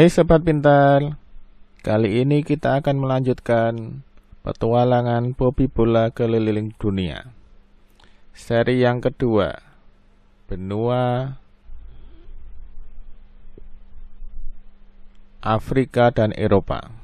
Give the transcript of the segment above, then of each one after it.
Hei sobat pintar, kali ini kita akan melanjutkan petualangan Bobby Bola keliling dunia. Seri yang kedua, benua Afrika dan Eropa.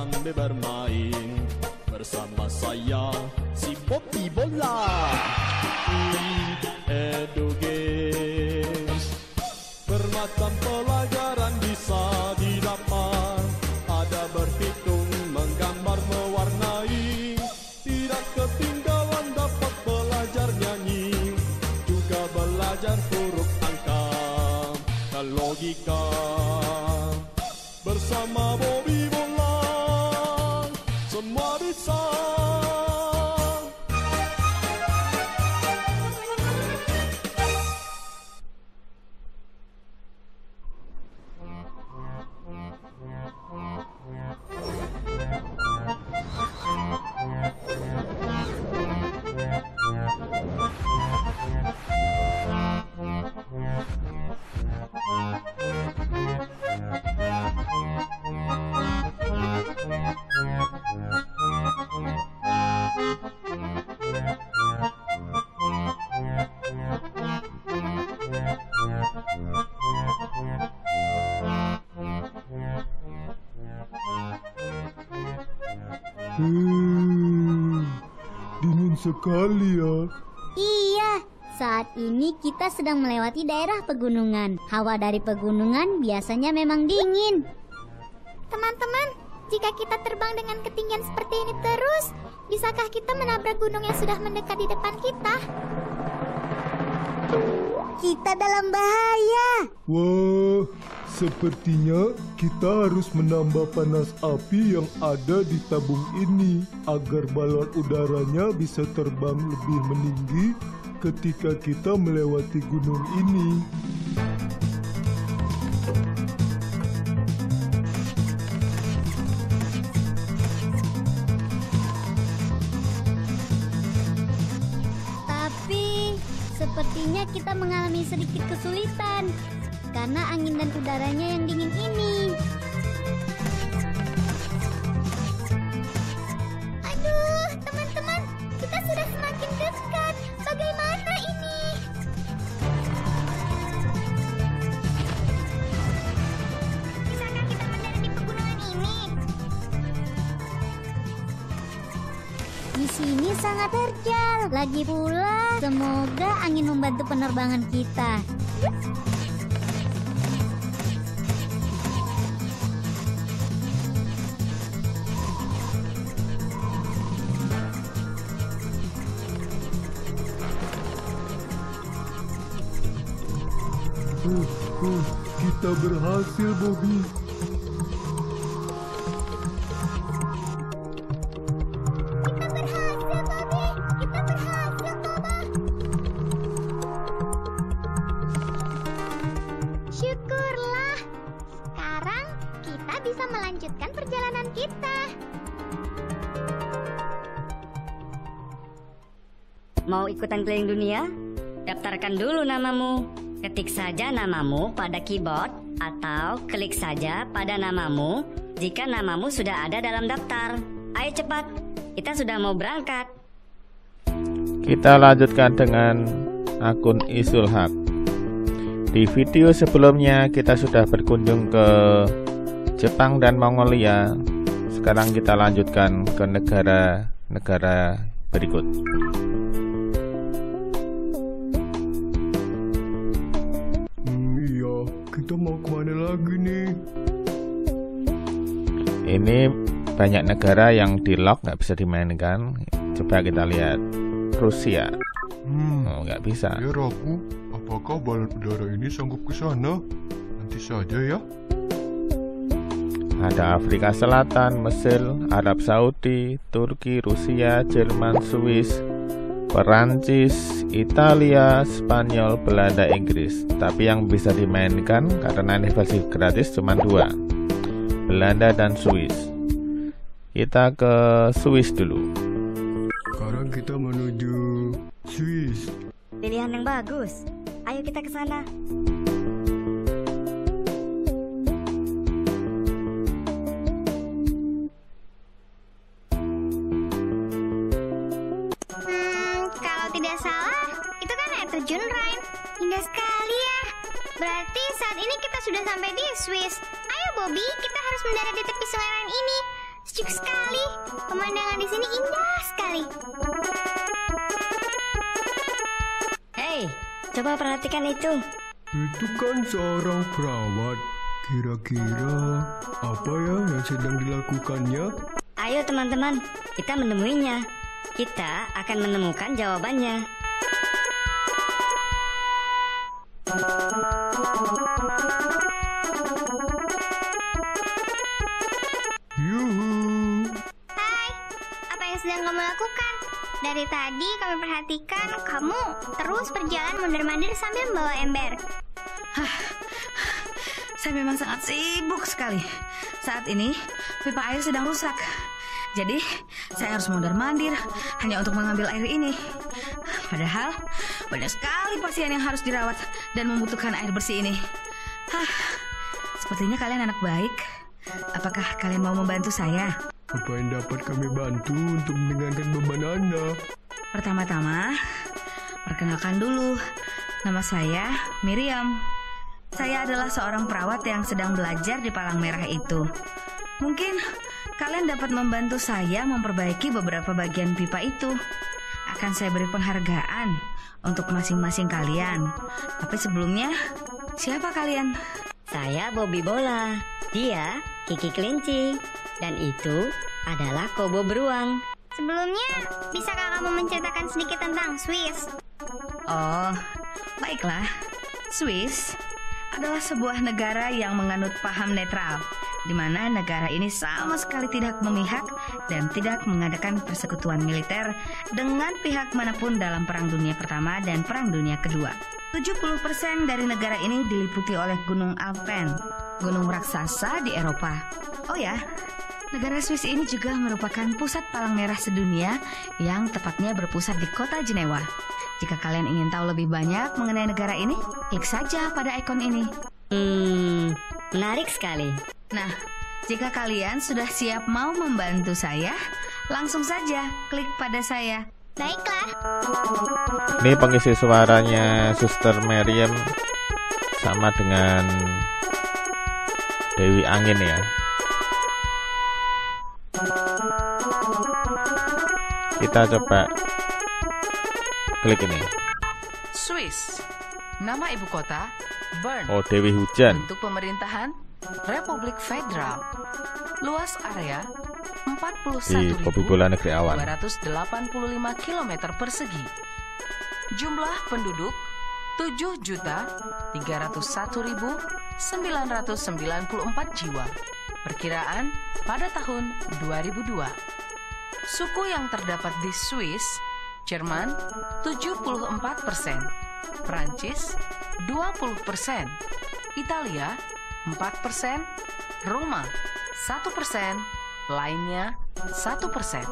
Sambil bermain Bersama saya si Bobby Bola. Edu Games Bermacam pelajaran sekali ya. Iya, saat ini kita sedang melewati daerah pegunungan. Hawa dari pegunungan biasanya memang dingin. Teman-teman, jika kita terbang dengan ketinggian seperti ini terus, bisakah kita menabrak gunung yang sudah mendekat di depan kita? Kita dalam bahaya. Wah, sepertinya kita harus menambah panas api yang ada di tabung ini agar balon udaranya bisa terbang lebih meninggi ketika kita melewati gunung ini. Tapi sepertinya kita mengalami sedikit kesulitan karena angin dan udaranya yang dingin ini. Aduh, teman-teman, kita sudah semakin dekat. Bagaimana ini? Bisakah kita mendarat di pegunungan ini? Di sini sangat terjal. Lagi pula, semoga angin membantu penerbangan kita. Kita berhasil, Bobby. Kita berhasil, Bobby. Kita berhasil, Boba. Syukurlah. Sekarang kita bisa melanjutkan perjalanan kita. Mau ikutan keliling dunia? Daftarkan dulu namamu. Ketik saja namamu pada keyboard atau klik saja pada namamu jika namamu sudah ada dalam daftar. Ayo cepat, kita sudah mau berangkat. Kita lanjutkan dengan akun Isul Haq. Di video sebelumnya kita sudah berkunjung ke Jepang dan Mongolia. Sekarang kita lanjutkan ke negara-negara berikut. Kita mau ke mana lagi nih? Ini banyak negara yang di lock nggak bisa dimainkan. Coba kita lihat Rusia. Hmm, Oh, nggak bisa. saya ragu. Apakah balon udara ini sanggup ke sana? Nanti saja ya. Ada Afrika Selatan, Mesir, Arab Saudi, Turki, Rusia, Jerman, Swiss, Perancis, Italia, Spanyol, Belanda, Inggris. Tapi yang bisa dimainkan karena ini versi gratis cuma dua, Belanda dan Swiss. Kita ke Swiss dulu. Sekarang kita menuju Swiss. Pilihan yang bagus. Ayo kita ke sana. Ini kita sudah sampai di Swiss. Ayo Bobby, kita harus mendarat di tepi sungai Rhine ini. Sejuk sekali. Pemandangan di sini indah sekali. Hei, coba perhatikan itu. Itu kan seorang perawat. Kira-kira apa ya yang sedang dilakukannya? Ayo teman-teman, kita menemuinya. Kita akan menemukan jawabannya. Yuhu. Hai, apa yang sedang kamu lakukan? Dari tadi kami perhatikan kamu terus berjalan mundur-mandir sambil membawa ember. Saya memang sangat sibuk sekali. Saat ini, pipa air sedang rusak. Jadi, saya harus mondar-mandir hanya untuk mengambil air ini. Padahal, banyak sekali pasien yang harus dirawat dan membutuhkan air bersih ini. Hah, sepertinya kalian anak baik. Apakah kalian mau membantu saya? Apa yang dapat kami bantu untuk meringankan beban Anda? Pertama-tama, perkenalkan dulu. Nama saya Miriam. Saya adalah seorang perawat yang sedang belajar di Palang Merah itu. Mungkin kalian dapat membantu saya memperbaiki beberapa bagian pipa itu. Akan saya beri penghargaan untuk masing-masing kalian. Tapi sebelumnya, siapa kalian? Saya Bobby Bola. Dia Kiki Kelinci. Dan itu adalah Kobo Beruang. Sebelumnya, bisakah kamu menceritakan sedikit tentang Swiss? Oh, baiklah. Swiss adalah sebuah negara yang menganut paham netral, di mana negara ini sama sekali tidak memihak dan tidak mengadakan persekutuan militer dengan pihak mana pun dalam Perang Dunia Pertama dan Perang Dunia Kedua. 70% dari negara ini diliputi oleh Gunung Alpen, gunung raksasa di Eropa. Oh ya, negara Swiss ini juga merupakan pusat palang merah sedunia yang tepatnya berpusat di kota Jenewa. Jika kalian ingin tahu lebih banyak mengenai negara ini, klik saja pada ikon ini. Hmm, menarik sekali. Nah, jika kalian sudah siap mau membantu saya, langsung saja klik pada saya. Baiklah, Ini pengisi suaranya Suster Miriam sama dengan Dewi Angin ya. Kita coba klik ini. Swiss. Nama ibu kota Bern. Oh, Dewi Hujan. Bentuk pemerintahan Republik Federal. Luas area Di Kopi Bola Negeri Awan. 41.285 km persegi. Jumlah penduduk 7.301.994 jiwa. Perkiraan pada tahun 2002. Suku yang terdapat di Swiss, Jerman 74 persen, Prancis 20 persen, Italia 4 persen, Roma 1 persen, lainnya 1 persen.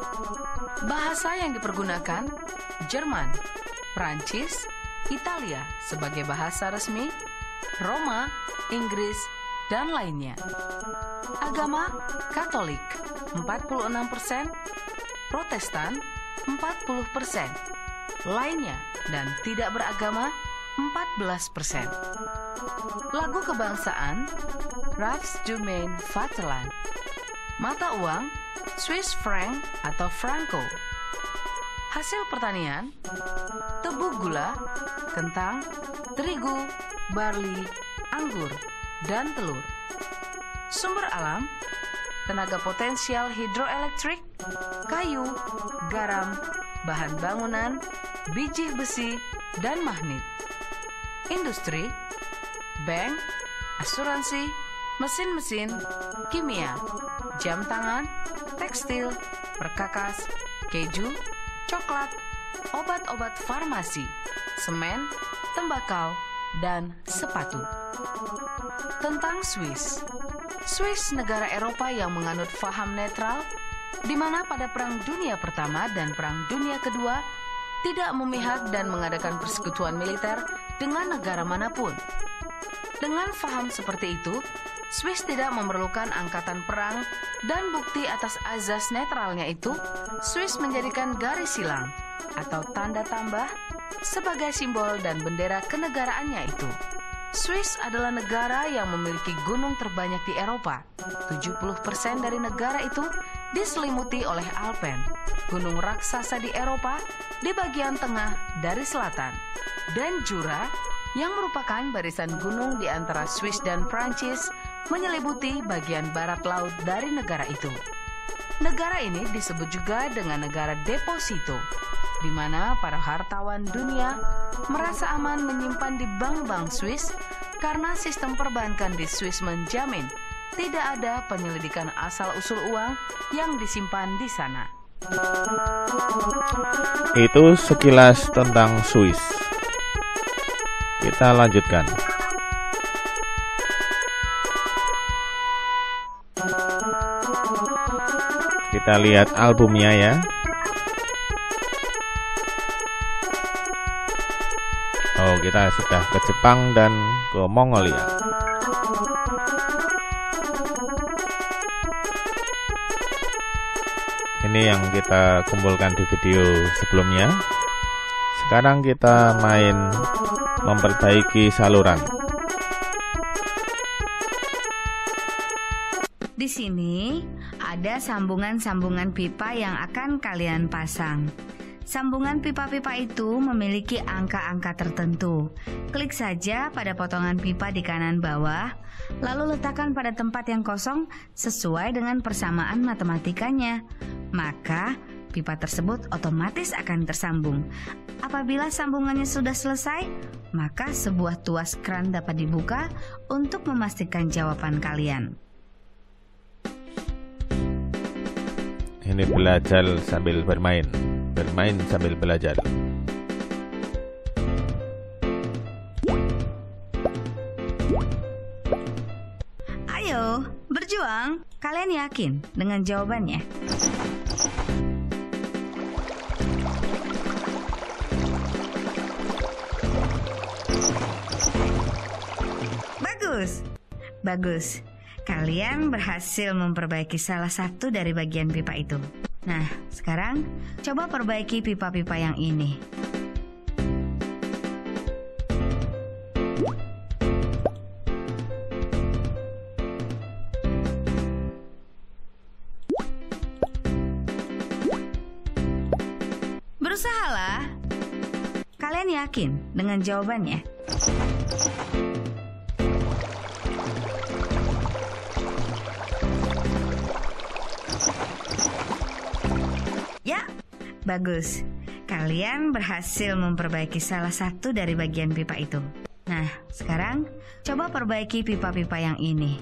Bahasa yang dipergunakan Jerman, Prancis, Italia sebagai bahasa resmi, Roma, Inggris, dan lainnya. Agama Katolik 46 persen, Protestan 40 persen, lainnya dan tidak beragama 14 persen. Lagu kebangsaan Rafs du Main Vaterland Mata uang Swiss franc atau franco. Hasil pertanian Tebu gula, kentang, terigu, barley, anggur, dan telur. Sumber alam Tenaga potensial hidroelektrik Kayu, garam, bahan bangunan, biji besi, dan magnet Industri Bank, asuransi, mesin-mesin, kimia, jam tangan, tekstil, perkakas, keju, coklat, obat-obat farmasi, semen, tembakau, dan sepatu. Tentang Swiss. Swiss negara Eropa yang menganut faham netral di mana pada Perang Dunia Pertama dan Perang Dunia Kedua tidak memihak dan mengadakan persekutuan militer dengan negara mana pun. Dengan faham seperti itu, Swiss tidak memerlukan angkatan perang dan bukti atas azas netralnya itu, Swiss menjadikan garis silang atau tanda tambah sebagai simbol dan bendera kenegaraannya itu. Swiss adalah negara yang memiliki gunung terbanyak di Eropa. 70% dari negara itu diselimuti oleh Alpen, gunung raksasa di Eropa di bagian tengah dari selatan. Dan Jura, yang merupakan barisan gunung di antara Swiss dan Prancis, menyelimuti bagian barat laut dari negara itu. Negara ini disebut juga dengan negara deposito, di mana para hartawan dunia merasa aman menyimpan di bank-bank Swiss karena sistem perbankan di Swiss menjamin tidak ada penyelidikan asal-usul uang yang disimpan di sana. Itu sekilas tentang Swiss. Kita lanjutkan. Kita lihat albumnya ya. Oh, kita sudah ke Jepang dan ke Mongolia. Ini yang kita kumpulkan di video sebelumnya. Sekarang kita main memperbaiki saluran. Di sini ada sambungan-sambungan pipa yang akan kalian pasang. Sambungan pipa-pipa itu memiliki angka-angka tertentu. Klik saja pada potongan pipa di kanan bawah, lalu letakkan pada tempat yang kosong sesuai dengan persamaan matematikanya. Maka pipa tersebut otomatis akan tersambung. Apabila sambungannya sudah selesai, maka sebuah tuas kran dapat dibuka untuk memastikan jawaban kalian. Ini belajar sambil bermain, bermain sambil belajar. Ayo, berjuang. Kalian yakin dengan jawabannya? Bagus. Bagus. Kalian berhasil memperbaiki salah satu dari bagian pipa itu. Nah, sekarang coba perbaiki pipa-pipa yang ini. Berusahalah. Kalian yakin dengan jawabannya? Ya, bagus. Kalian berhasil memperbaiki salah satu dari bagian pipa itu. Nah, sekarang coba perbaiki pipa-pipa yang ini.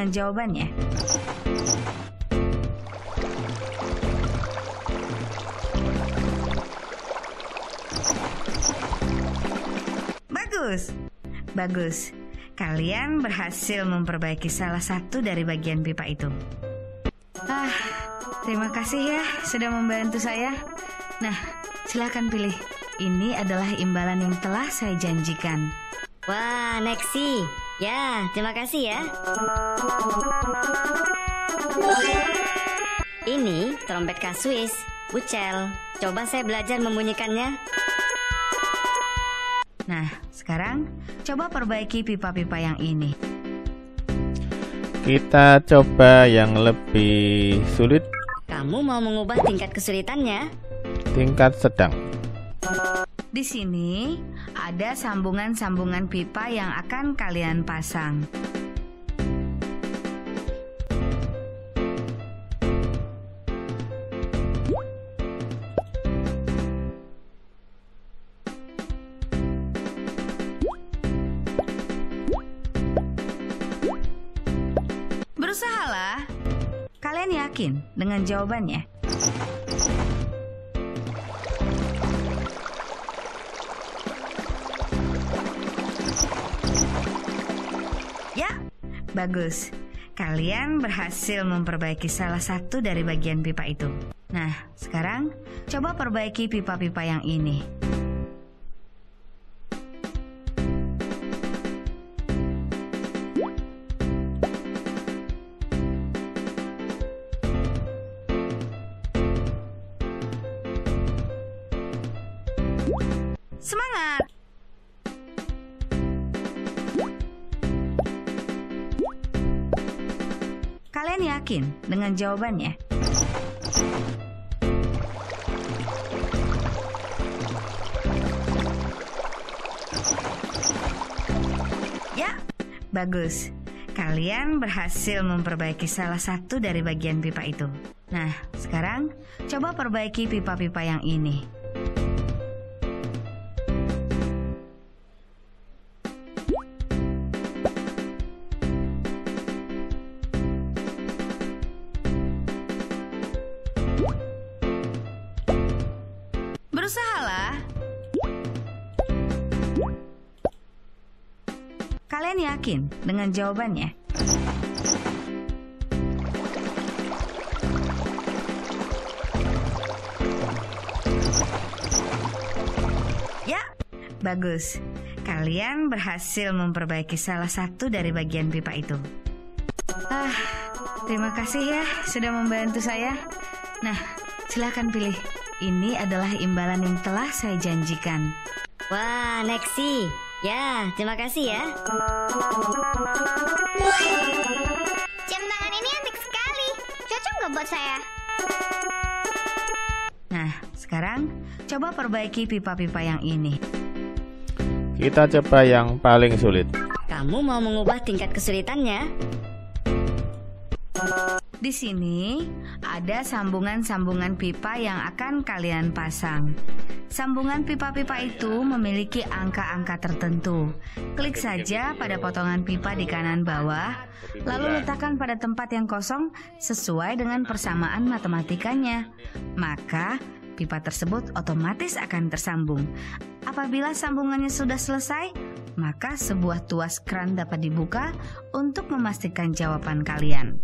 Dengan jawabannya? Bagus. Bagus. Kalian berhasil memperbaiki salah satu dari bagian pipa itu. Ah, terima kasih ya sudah membantu saya. Nah, silakan pilih. Ini adalah imbalan yang telah saya janjikan. Wah, Nexi. Ya, terima kasih ya. Ini trompet khas Swiss, Bucel. Coba saya belajar membunyikannya. Nah, sekarang coba perbaiki pipa-pipa yang ini. Kita coba yang lebih sulit, Kamu mau mengubah tingkat kesulitannya? tingkat sedang. Di sini ada sambungan-sambungan pipa yang akan kalian pasang. Berusahalah. Kalian yakin dengan jawabannya? Bagus. Kalian berhasil memperbaiki salah satu dari bagian pipa itu. Nah, sekarang coba perbaiki pipa-pipa yang ini. Dengan jawabannya? Ya, bagus. Kalian berhasil memperbaiki salah satu dari bagian pipa itu. Nah, sekarang coba perbaiki pipa-pipa yang ini. Kalian yakin dengan jawabannya? Ya, bagus. Kalian berhasil memperbaiki salah satu dari bagian pipa itu. Ah, terima kasih ya sudah membantu saya. Nah, silakan pilih. Ini adalah imbalan yang telah saya janjikan. Wah, Nexi. Ya, terima kasih ya. Jam tangan ini antik sekali. Cocok nggak buat saya? Nah, sekarang coba perbaiki pipa-pipa yang ini. Kita coba yang paling sulit. Kamu mau mengubah tingkat kesulitannya? Di sini ada sambungan-sambungan pipa yang akan kalian pasang. Sambungan pipa-pipa itu memiliki angka-angka tertentu. Klik saja pada potongan pipa di kanan bawah, lalu letakkan pada tempat yang kosong sesuai dengan persamaan matematikanya. Maka pipa tersebut otomatis akan tersambung. Apabila sambungannya sudah selesai, maka sebuah tuas kran dapat dibuka untuk memastikan jawaban kalian.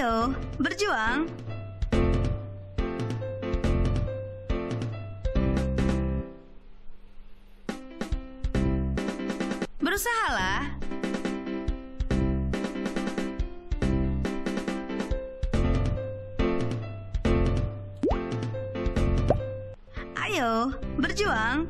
Ayo, berjuang. Berusahalah. Ayo, berjuang.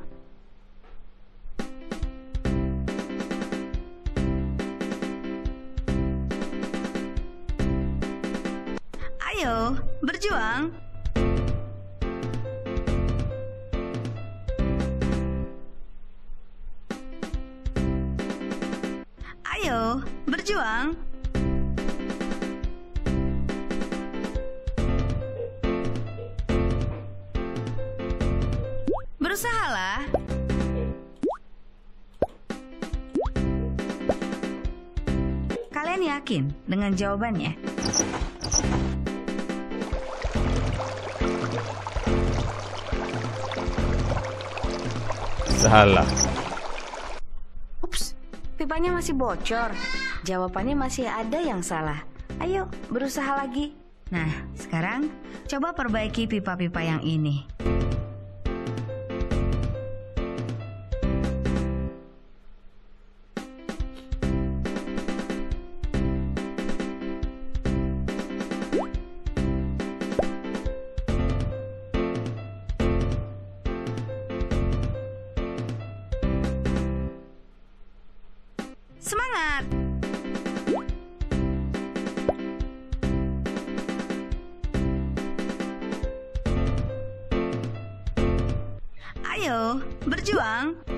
Yakin dengan jawabannya? Salah. Ups, pipanya masih bocor. Jawabannya masih ada yang salah. Ayo, berusaha lagi. Nah, sekarang coba perbaiki pipa-pipa yang ini. Ayo, berjuang!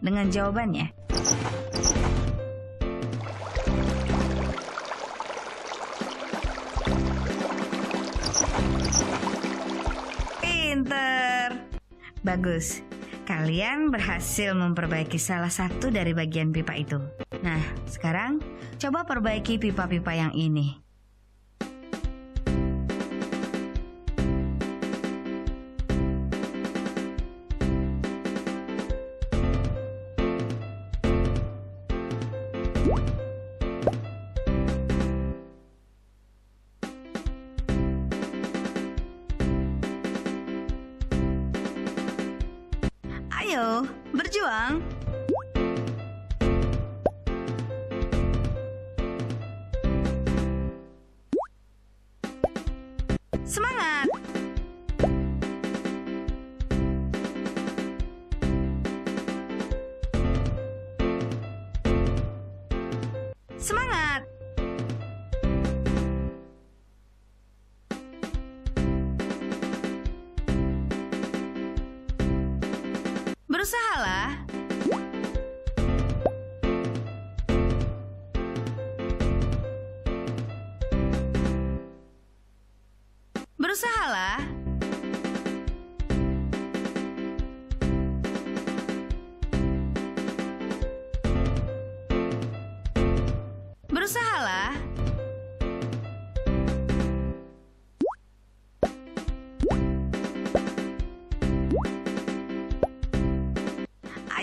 Dengan jawabannya? Pinter. Bagus. Kalian berhasil memperbaiki salah satu dari bagian pipa itu. Nah, sekarang coba perbaiki pipa-pipa yang ini. Ayo, berjuang.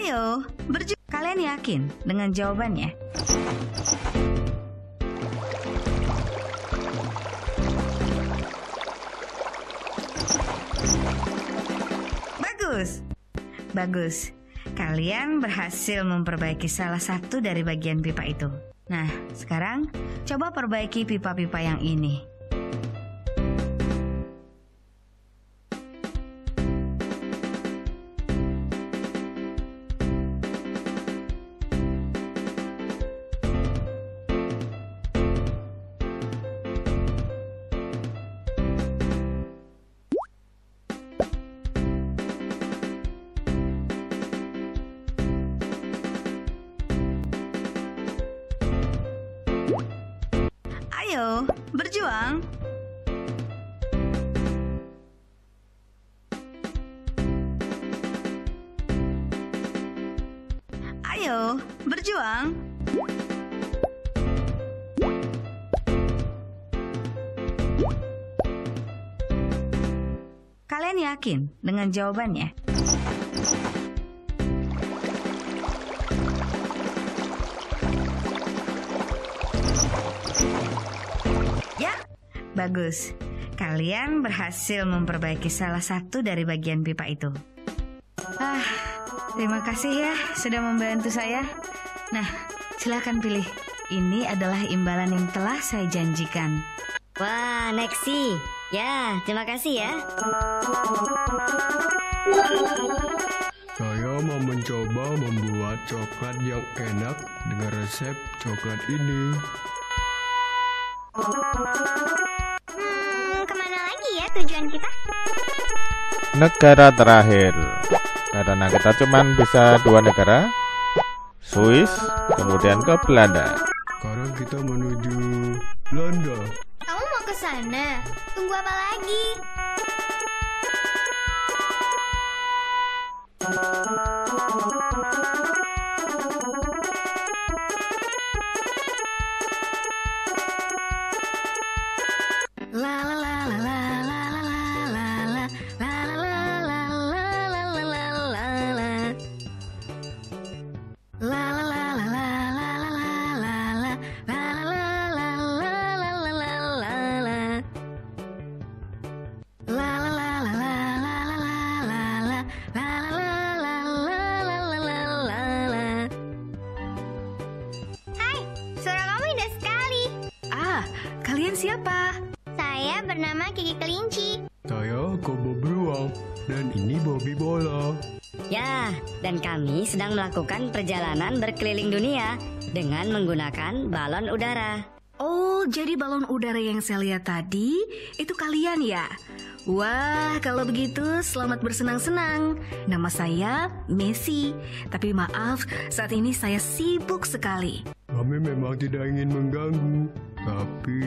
Ayo, berju. Kalian yakin dengan jawabannya? Bagus. Bagus. Kalian berhasil memperbaiki salah satu dari bagian pipa itu. Nah, sekarang coba perbaiki pipa-pipa yang ini. Ayo, berjuang. Ayo, berjuang. Kalian yakin dengan jawabannya? Bagus. Kalian berhasil memperbaiki salah satu dari bagian pipa itu. Ah, terima kasih ya sudah membantu saya. Nah, silakan pilih. Ini adalah imbalan yang telah saya janjikan. Wah, Nexi. Ya, terima kasih ya. Saya mau mencoba membuat coklat yang enak dengan resep coklat ini. Tujuan kita? Negara terakhir. Karena kita cuman bisa dua negara. Swiss, kemudian ke Belanda. Sekarang kita menuju Belanda. Kamu mau ke sana? Tunggu apa lagi? La sedang melakukan perjalanan berkeliling dunia dengan menggunakan balon udara. Oh, jadi balon udara yang saya lihat tadi itu kalian ya? Wah, kalau begitu selamat bersenang-senang. Nama saya Messi, tapi maaf saat ini saya sibuk sekali. Kami memang tidak ingin mengganggu, tapi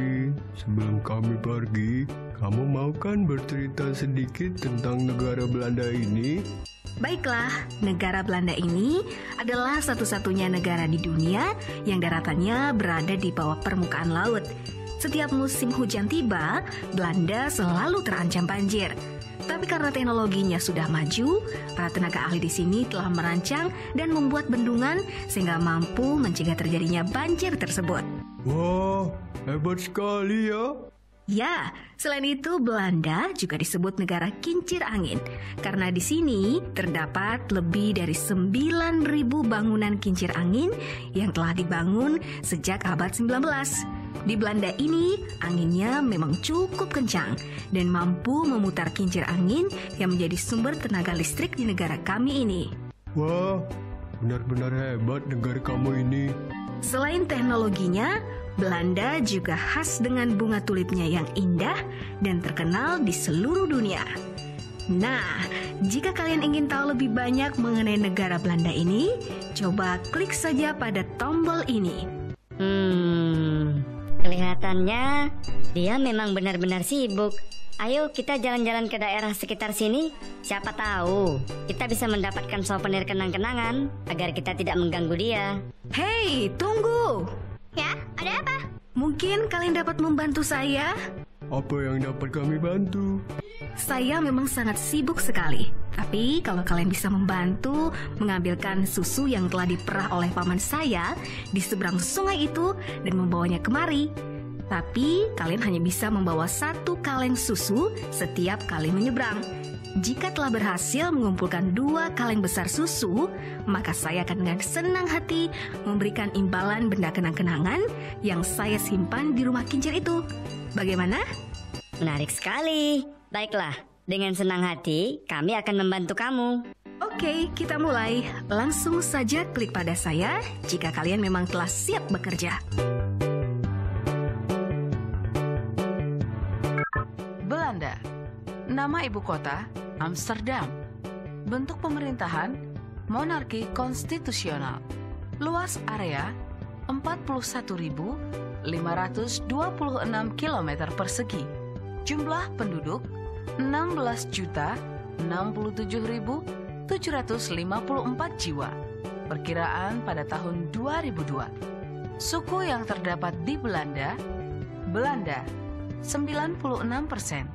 sebelum kami pergi, kamu mau kan bercerita sedikit tentang negara Belanda ini? Baiklah, negara Belanda ini adalah satu-satunya negara di dunia yang daratannya berada di bawah permukaan laut. Setiap musim hujan tiba, Belanda selalu terancam banjir. Tapi karena teknologinya sudah maju, para tenaga ahli di sini telah merancang dan membuat bendungan sehingga mampu mencegah terjadinya banjir tersebut. Wah, hebat sekali ya. Ya, selain itu Belanda juga disebut negara kincir angin karena di sini terdapat lebih dari 9.000 bangunan kincir angin yang telah dibangun sejak abad 19. Di Belanda ini, anginnya memang cukup kencang dan mampu memutar kincir angin yang menjadi sumber tenaga listrik di negara kami ini. Wah, benar-benar hebat negara kamu ini. Selain teknologinya, Belanda juga khas dengan bunga tulipnya yang indah dan terkenal di seluruh dunia. Nah, jika kalian ingin tahu lebih banyak mengenai negara Belanda ini, coba klik saja pada tombol ini. Hmm, kelihatannya dia memang benar-benar sibuk. Ayo kita jalan-jalan ke daerah sekitar sini. Siapa tahu kita bisa mendapatkan souvenir kenang-kenangan agar kita tidak mengganggu dia. Hei, tunggu! Ya, ada apa? Mungkin kalian dapat membantu saya? Apa yang dapat kami bantu? Saya memang sangat sibuk sekali. Tapi kalau kalian bisa membantu mengambilkan susu yang telah diperah oleh paman saya di seberang sungai itu dan membawanya kemari. Tapi kalian hanya bisa membawa satu kaleng susu setiap kali menyeberang. Jika telah berhasil mengumpulkan dua kaleng besar susu, maka saya akan dengan senang hati memberikan imbalan benda kenang-kenangan yang saya simpan di rumah kincir itu. Bagaimana? Menarik sekali. Baiklah, dengan senang hati kami akan membantu kamu. Oke, kita mulai. Langsung saja klik pada saya jika kalian memang telah siap bekerja. Nama ibu kota Amsterdam. Bentuk pemerintahan monarki konstitusional. Luas area 41.526 km persegi. Jumlah penduduk 16.067.754 jiwa. Perkiraan pada tahun 2002. Suku yang terdapat di Belanda Belanda 96 persen,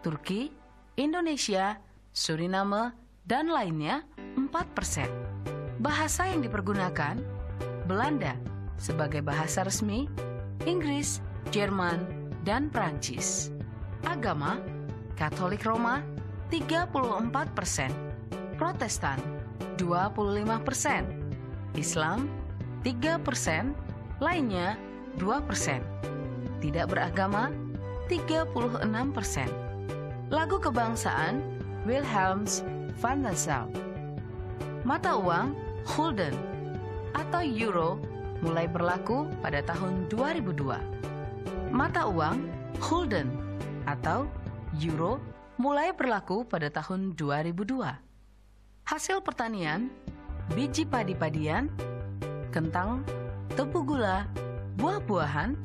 Turki, Indonesia, Suriname, dan lainnya 4 persen. Bahasa yang dipergunakan Belanda sebagai bahasa resmi, Inggris, Jerman, dan Prancis. Agama Katolik Roma 34 persen, Protestan 25 persen, Islam 3 persen, lainnya 2 persen. Tidak beragama 36 persen. Lagu kebangsaan Wilhelms van der Sal. Mata uang Gulden atau Euro mulai berlaku pada tahun 2002. Mata uang Gulden atau Euro mulai berlaku pada tahun 2002. Hasil pertanian, biji padi-padian, kentang, tebu gula, buah-buahan,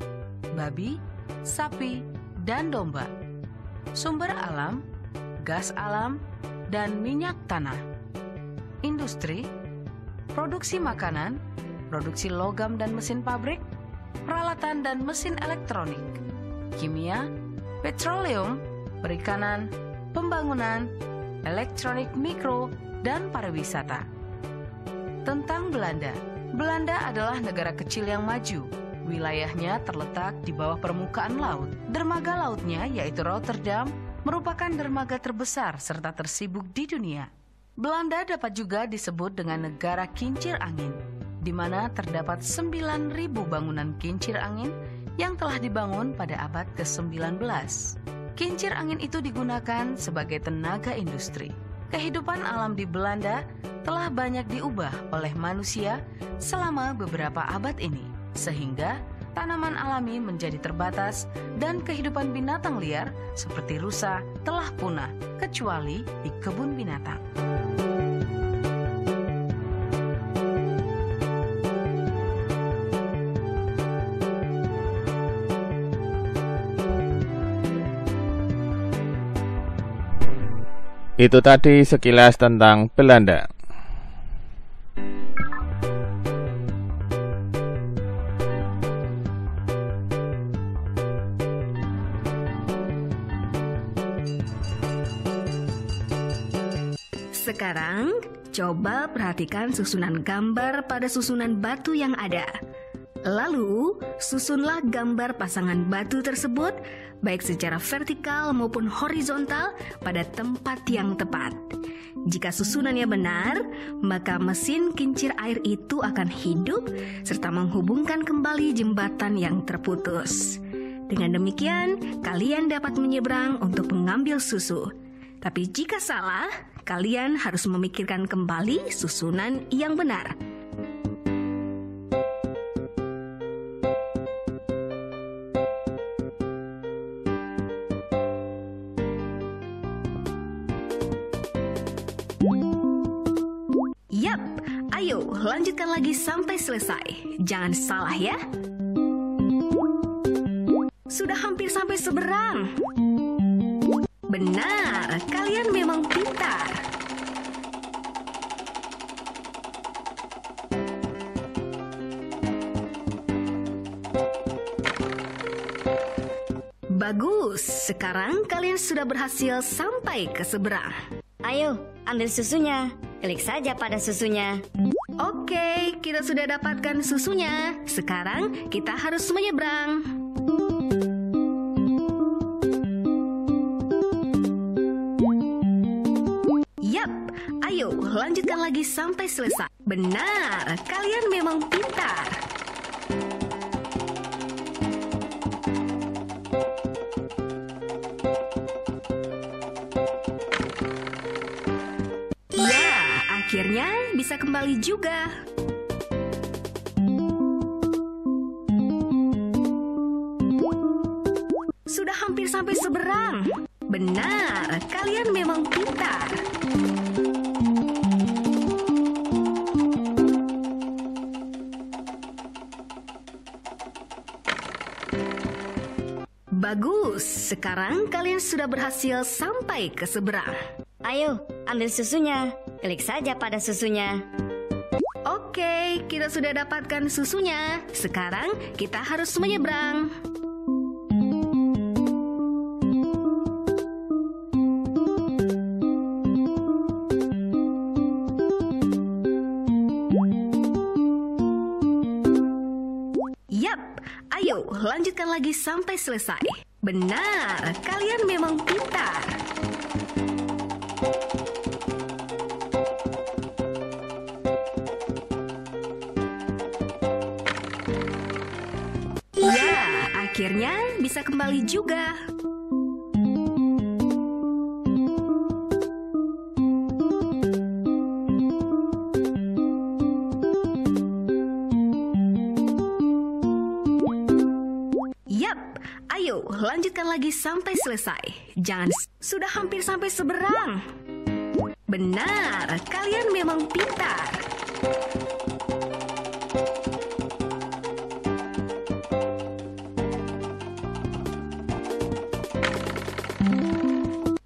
babi, sapi, dan domba. Sumber alam, gas alam, dan minyak tanah. Industri, produksi makanan, produksi logam dan mesin pabrik, peralatan dan mesin elektronik, kimia, petroleum, perikanan, pembangunan, elektronik mikro, dan pariwisata. Tentang Belanda, Belanda adalah negara kecil yang maju. Wilayahnya terletak di bawah permukaan laut. Dermaga lautnya, yaitu Rotterdam, merupakan dermaga terbesar serta tersibuk di dunia. Belanda dapat juga disebut dengan negara kincir angin, di mana terdapat 9.000 bangunan kincir angin yang telah dibangun pada abad ke-19. Kincir angin itu digunakan sebagai tenaga industri. Kehidupan alam di Belanda telah banyak diubah oleh manusia selama beberapa abad ini, sehingga tanaman alami menjadi terbatas dan kehidupan binatang liar seperti rusa telah punah, kecuali di kebun binatang. Itu tadi sekilas tentang Belanda. Sekarang, coba perhatikan susunan gambar pada susunan batu yang ada. Lalu, susunlah gambar pasangan batu tersebut baik secara vertikal maupun horizontal pada tempat yang tepat. Jika susunannya benar, maka mesin kincir air itu akan hidup serta menghubungkan kembali jembatan yang terputus. Dengan demikian, kalian dapat menyeberang untuk mengambil susu. Tapi jika salah, kalian harus memikirkan kembali susunan yang benar. Yap, ayo lanjutkan lagi sampai selesai. Jangan salah ya. Sudah hampir sampai seberang. Benar, kalian memang pintar. Bagus, sekarang kalian sudah berhasil sampai ke seberang. Ayo, ambil susunya. Klik saja pada susunya. Oke, kita sudah dapatkan susunya. Sekarang kita harus menyeberang. Lagi sampai selesai. Benar, kalian memang pintar. Ya, akhirnya bisa kembali juga. Sudah hampir sampai seberang. Benar, kalian memang Bagus, sekarang kalian sudah berhasil sampai ke seberang. Ayo, ambil susunya. Klik saja pada susunya. Oke, kita sudah dapatkan susunya. Sekarang kita harus menyeberang. Lanjutkan lagi sampai selesai. Benar, kalian memang pintar. Ya, akhirnya bisa kembali juga. Sampai selesai. Jangan sudah hampir sampai seberang. Benar, kalian memang pintar.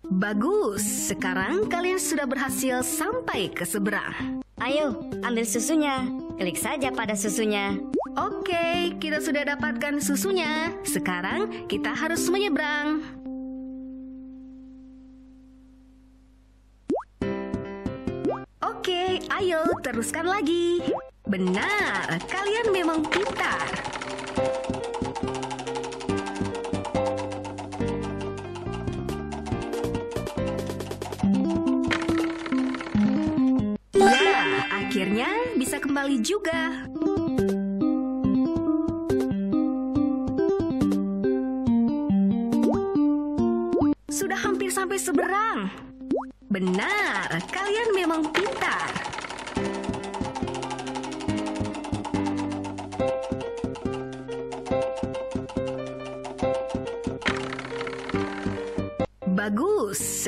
Bagus, sekarang kalian sudah berhasil sampai ke seberang. Ayo, ambil susunya. Klik saja pada susunya. Oke, kita sudah dapatkan susunya. Sekarang kita harus menyeberang. Ayo teruskan lagi. Benar, kalian memang pintar. Ya, akhirnya bisa kembali juga. Sudah hampir sampai seberang. Benar, kalian memang pintar.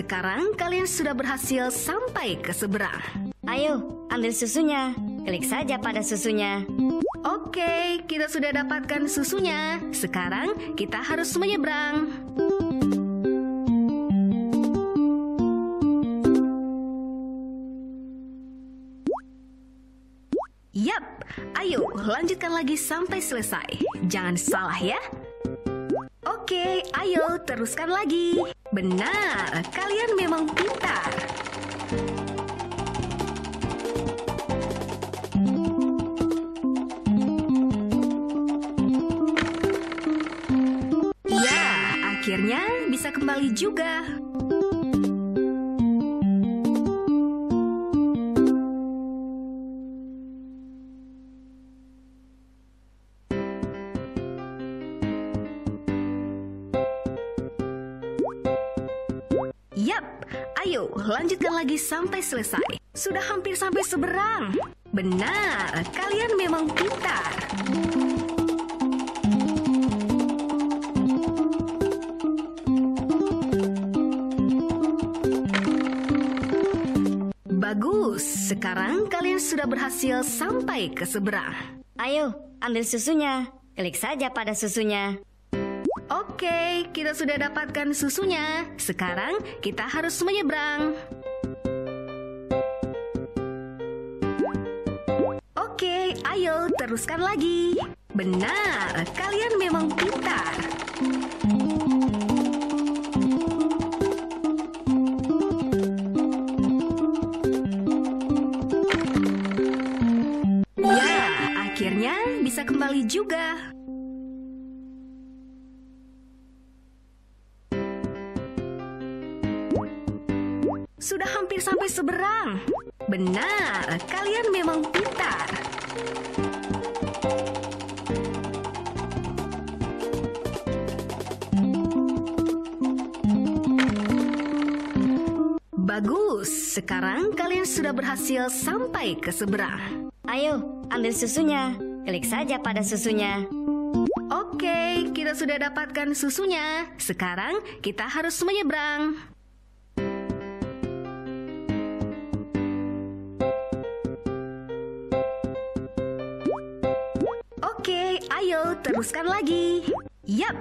Sekarang kalian sudah berhasil sampai ke seberang. Ayo, ambil susunya. Klik saja pada susunya. Oke, kita sudah dapatkan susunya. Sekarang kita harus menyeberang. Yap, ayo lanjutkan lagi sampai selesai. Jangan salah ya. Oke, ayo teruskan lagi. Benar, kalian memang pintar. Ya, akhirnya bisa kembali juga. Yap, ayo lanjutkan lagi sampai selesai. Sudah hampir sampai seberang. Benar, kalian memang pintar. Bagus, sekarang kalian sudah berhasil sampai ke seberang. Ayo, ambil susunya. Klik saja pada susunya. Oke, kita sudah dapatkan susunya. Sekarang kita harus menyeberang. Oke, ayo teruskan lagi. Benar, kalian memang pintar. Ya, akhirnya bisa kembali juga. Benar, kalian memang pintar. Bagus, sekarang kalian sudah berhasil sampai ke seberang. Ayo, ambil susunya. Klik saja pada susunya. Oke, kita sudah dapatkan susunya. Sekarang kita harus menyeberang. Oke, ayo teruskan lagi. Yap,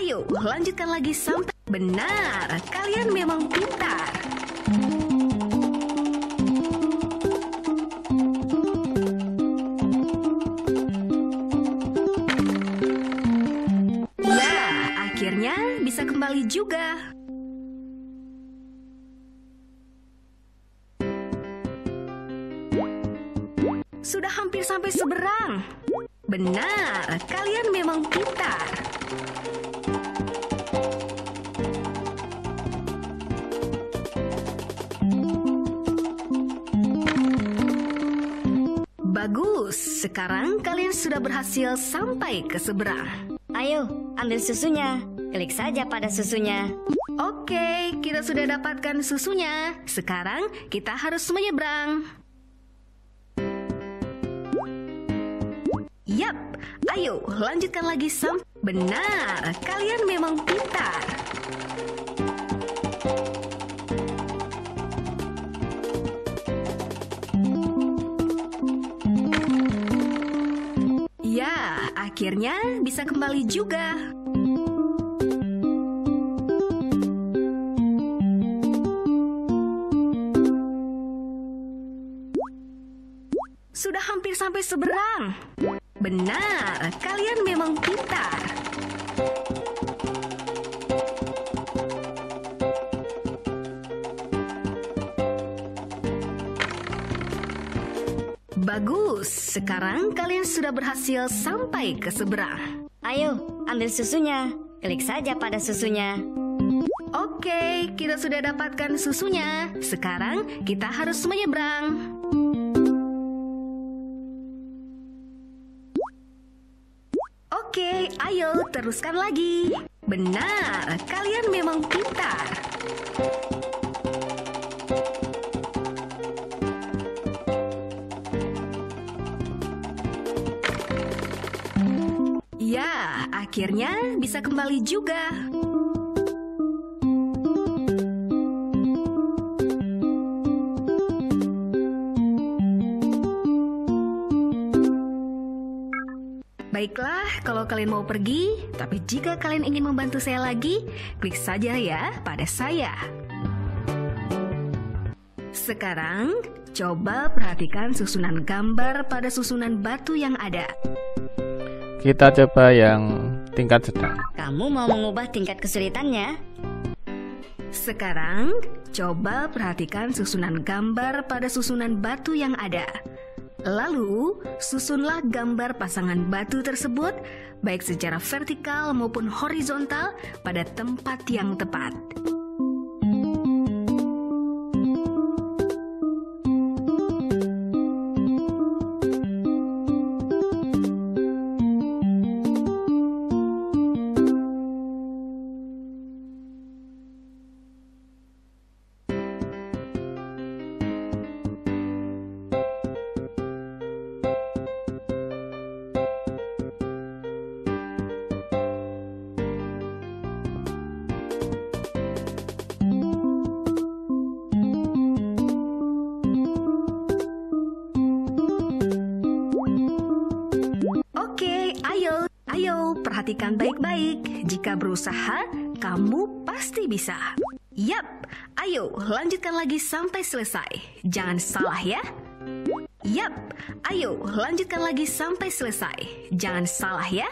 ayo lanjutkan lagi sampai benar. Kalian memang pintar. Ya, akhirnya bisa kembali juga. Benar, kalian memang pintar. Bagus, sekarang kalian sudah berhasil sampai ke seberang. Ayo, ambil susunya. Klik saja pada susunya. Oke, kita sudah dapatkan susunya. Sekarang kita harus menyeberang. Ayo lanjutkan lagi sam. Benar, kalian memang pintar. Ya, akhirnya bisa kembali juga. Sudah hampir sampai seberang. Benar, kalian memang pintar. Bagus, sekarang kalian sudah berhasil sampai ke seberang. Ayo, ambil susunya. Klik saja pada susunya. Oke, kita sudah dapatkan susunya. Sekarang kita harus menyeberang. Ayo teruskan lagi. Benar, kalian memang pintar. Ya, akhirnya bisa kembali juga. Kalian mau pergi, tapi jika kalian ingin membantu saya lagi, klik saja ya pada saya. Sekarang, coba perhatikan susunan gambar pada susunan batu yang ada. Kita coba yang tingkat sedang. Kamu mau mengubah tingkat kesulitannya? Sekarang, coba perhatikan susunan gambar pada susunan batu yang ada. Lalu, susunlah gambar pasangan batu tersebut, baik secara vertikal maupun horizontal, pada tempat yang tepat. Perhatikan baik-baik. Jika berusaha, kamu pasti bisa. Yap, ayo lanjutkan lagi sampai selesai. Jangan salah ya. Yap, ayo lanjutkan lagi sampai selesai. Jangan salah ya.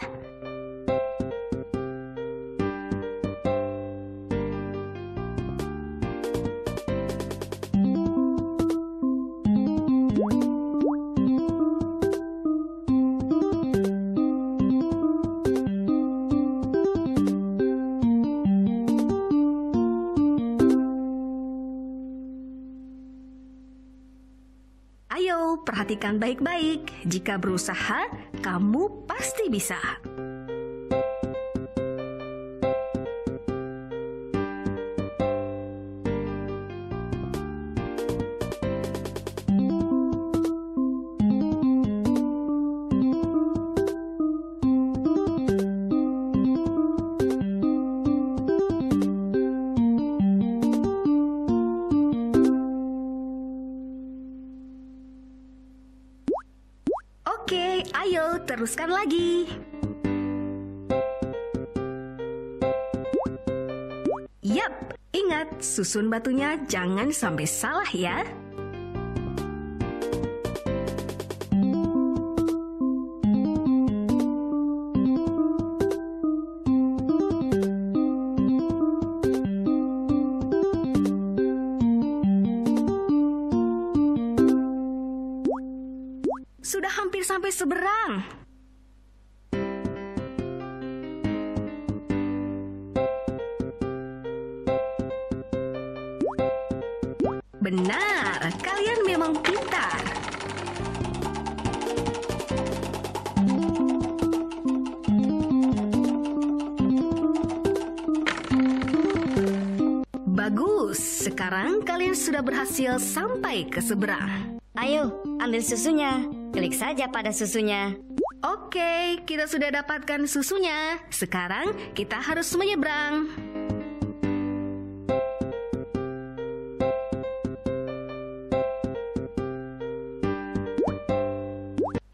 Jika berusaha, kamu pasti bisa. Yap, ingat susun batunya jangan sampai salah ya. Sudah berhasil sampai ke seberang. Ayo, ambil susunya. Klik saja pada susunya. Oke, kita sudah dapatkan susunya. Sekarang kita harus menyeberang.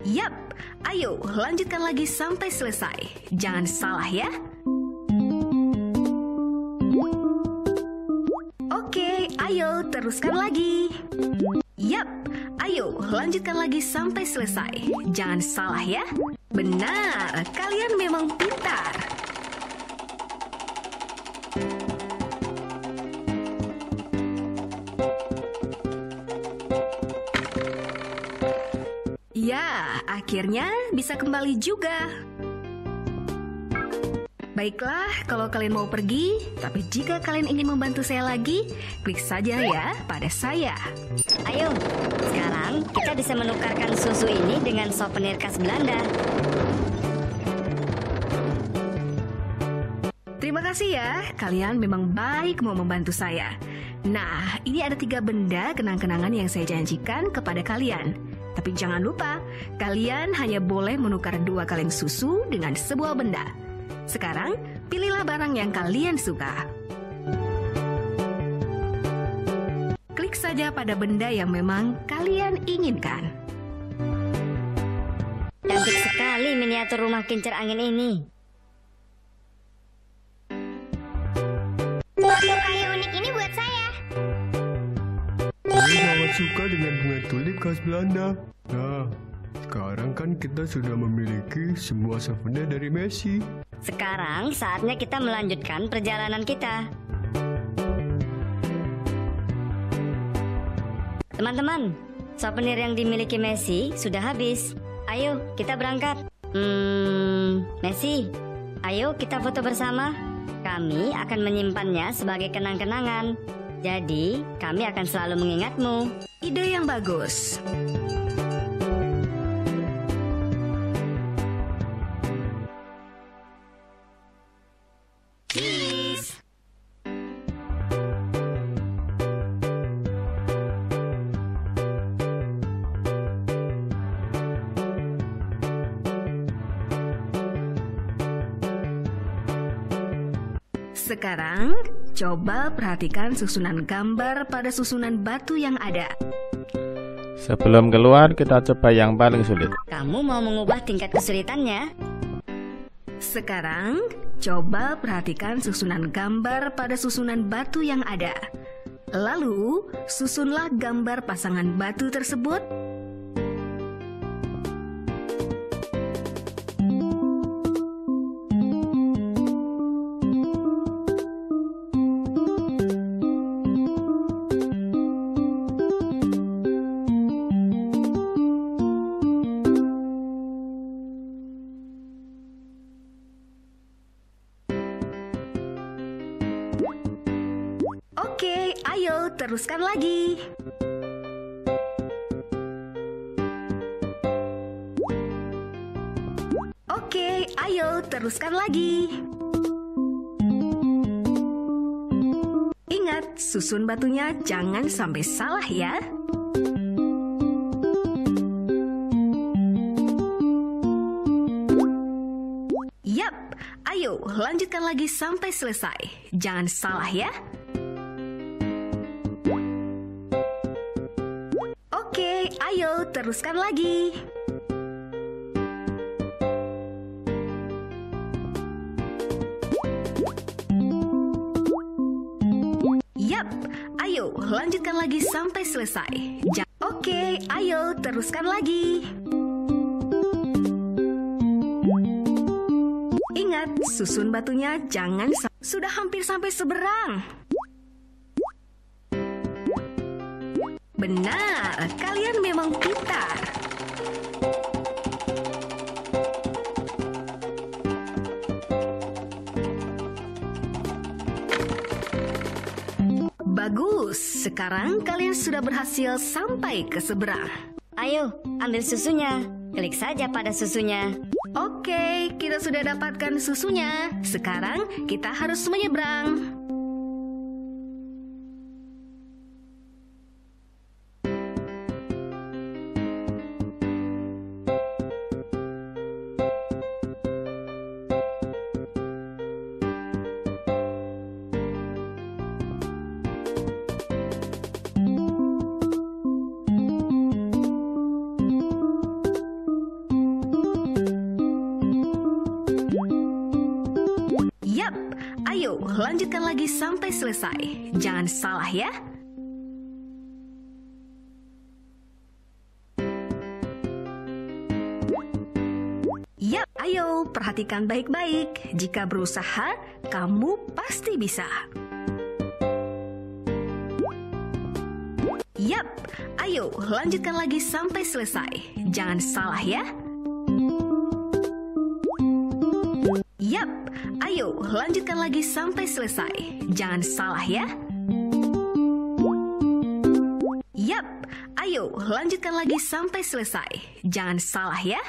Yap, ayo lanjutkan lagi sampai selesai. Jangan salah ya. Lagi sampai selesai. Jangan salah ya. Benar, kalian memang pintar. Ya, akhirnya bisa kembali juga. Baiklah, kalau kalian mau pergi, tapi jika kalian ingin membantu saya lagi, klik saja ya pada saya. Ayo, sekarang kita bisa menukarkan susu ini dengan souvenir khas Belanda. Terima kasih ya, kalian memang baik mau membantu saya. Nah, ini ada tiga benda kenang-kenangan yang saya janjikan kepada kalian. Tapi jangan lupa, kalian hanya boleh menukar dua kaleng susu dengan sebuah benda. Sekarang, pilihlah barang yang kalian suka. Klik saja pada benda yang memang kalian inginkan. Cantik sekali miniatur rumah kincir angin ini. Toko kayu unik ini buat saya. Saya sangat suka dengan bunga tulip khas Belanda. Nah, sekarang kan kita sudah memiliki semua souvenir dari Messi. Sekarang saatnya kita melanjutkan perjalanan kita. Teman-teman, souvenir yang dimiliki Messi sudah habis. Ayo, kita berangkat. Hmm, Messi, ayo kita foto bersama. Kami akan menyimpannya sebagai kenang-kenangan. Jadi, kami akan selalu mengingatmu. Ide yang bagus. Sekarang, coba perhatikan susunan gambar pada susunan batu yang ada. Sebelum keluar, kita coba yang paling sulit. Kamu mau mengubah tingkat kesulitannya? Sekarang, coba perhatikan susunan gambar pada susunan batu yang ada. Lalu, susunlah gambar pasangan batu tersebut. Lagi. Ingat, susun batunya jangan sampai salah ya. Yap, ayo lanjutkan lagi sampai selesai. Jangan salah ya. Oke, ayo teruskan lagi. Ayo lanjutkan lagi sampai selesai. Ja- Oke, ayo teruskan lagi. Ingat, susun batunya jangan sudah hampir sampai seberang. Benar, kalian memang pintar. Sekarang kalian sudah berhasil sampai ke seberang. Ayo, ambil susunya. Klik saja pada susunya. Oke, kita sudah dapatkan susunya. Sekarang kita harus menyeberang. Salah ya. Yap, ayo perhatikan baik-baik. Jika berusaha, kamu pasti bisa. Yap, ayo lanjutkan lagi sampai selesai. Jangan salah ya. Yap, ayo lanjutkan lagi sampai selesai. Jangan salah ya. Yap, ayo lanjutkan lagi sampai selesai. Jangan salah ya.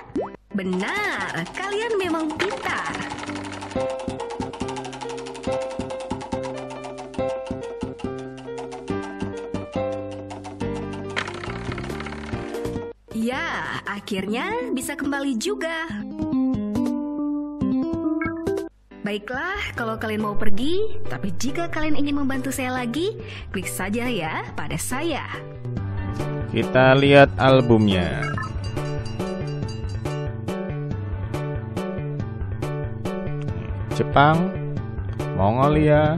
Benar, kalian memang pintar. Ya, akhirnya bisa kembali juga. Baiklah, kalau kalian mau pergi, tapi jika kalian ingin membantu saya lagi, klik saja ya pada saya. Kita lihat albumnya. Jepang, Mongolia,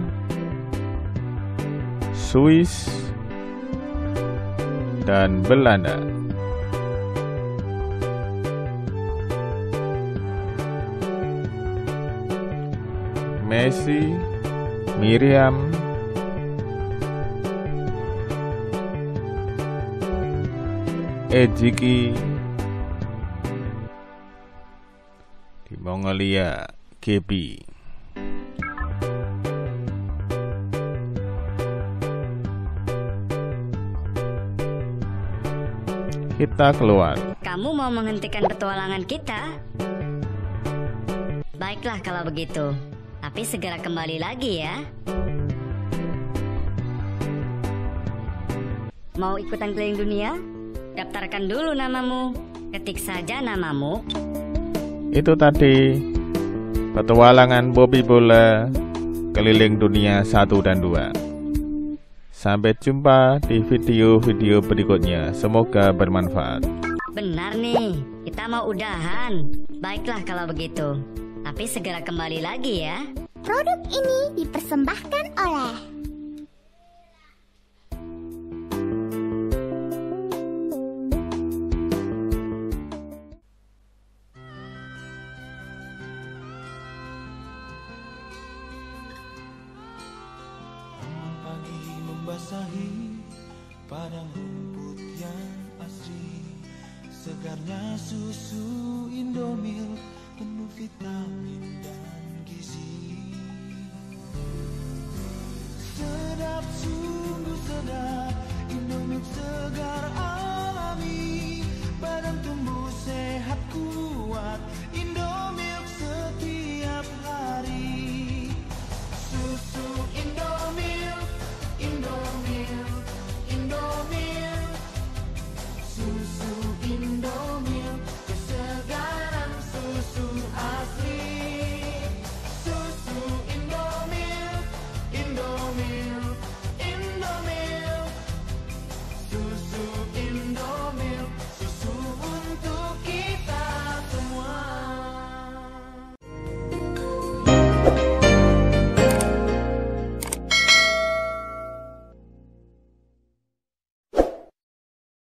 Swiss, dan Belanda. Messi, Miriam, Ejiki di Mongolia, Gebi. Kita keluar. Kamu mau menghentikan petualangan kita? Baiklah kalau begitu. Tapi segera kembali lagi ya. Mau ikutan keliling dunia? Daftarkan dulu namamu. Ketik saja namamu. Itu tadi petualangan Bobby Bola keliling dunia 1 dan 2. Sampai jumpa di video-video berikutnya. Semoga bermanfaat. Benar nih, kita mau udahan. Baiklah kalau begitu. Tapi segera kembali lagi ya. Produk ini dipersembahkan oleh